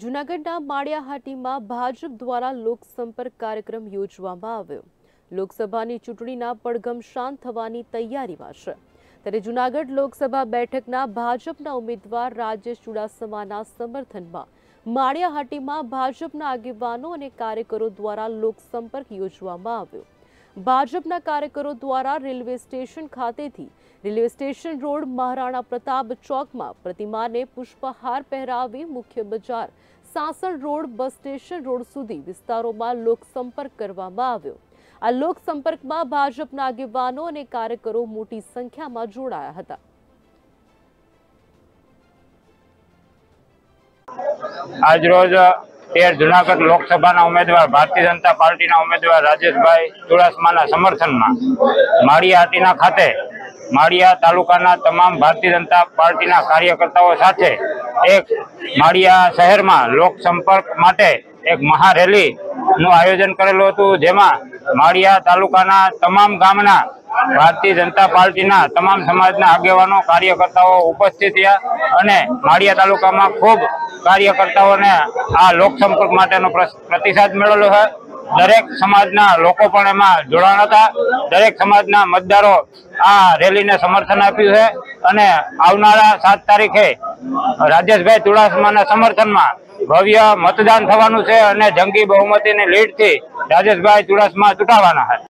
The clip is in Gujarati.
જૂનાગઢના માળિયાહાટીમાં ભાજપ દ્વારા લોકસંપર્ક કાર્યક્રમ યોજવામાં આવ્યો. લોકસભાની ચૂંટણીના પડઘમ શાંત થવાની તૈયારીમાં છે. ત્યારે જૂનાગઢ લોકસભા બેઠકના ભાજપના ઉમેદવાર રાજેશ ચુડાસમાના સમર્થનમાં માળિયાહાટીમાં ભાજપના આગેવાનો અને કાર્યકરો દ્વારા લોકસંપર્ક યોજવામાં આવ્યો. ભાજપના કાર્યકરો દ્વારા રેલવે સ્ટેશન ખાતેથી railway station road Maharana Pratap ચોકમાં પ્રતિમાને પુષ્પહાર પહેરાવી મુખ્ય બજાર Sasan road, bus station road સુધી વિસ્તારોમાં લોકસંપર્ક કરવામાં આવ્યો. આ લોકસંપર્કમાં ભાજપના આગેવાનો અને કાર્યકરો મોટી સંખ્યામાં જોડાયા હતા. આજરોજ તેર જુનાગઢ લોકસભાના ઉમેદવાર, ભારતીય જનતા પાર્ટીના ઉમેદવાર રાજેશભાઈ ચુડાસમાના સમર્થનમાં માળિયાહાટીના ખાતે માળિયા તાલુકાના તમામ ભારતીય જનતા પાર્ટીના કાર્યકર્તાઓ સાથે એક માળિયા શહેરમાં લોકસંપર્ક માટે એક મહારેલીનું આયોજન કરેલું હતું, જેમાં માળિયા તાલુકાના તમામ ગામના ભારતીય જનતા પાર્ટીના તમામ સમાજના આગેવાનો, કાર્યકર્તાઓ ઉપસ્થિત રહ્યા અને માળિયા તાલુકામાં ખૂબ કાર્યકર્તાઓને આ લોકસંપર્ક માટેનો પ્રતિસાદ મેળવેલો છે. દરેક સમાજના લોકો પણ એમાં જોડાણ હતા. દરેક સમાજના મતદારો આ રેલીને સમર્થન આપ્યું છે અને આવનારા સાત તારીખે રાજેશભાઈ ચુડાસમાના સમર્થનમાં ભવ્ય મતદાન થવાનું છે અને જંગી બહુમતીની લીડથી રાજેશભાઈ ચુડાસમા ચૂંટાવાના છે.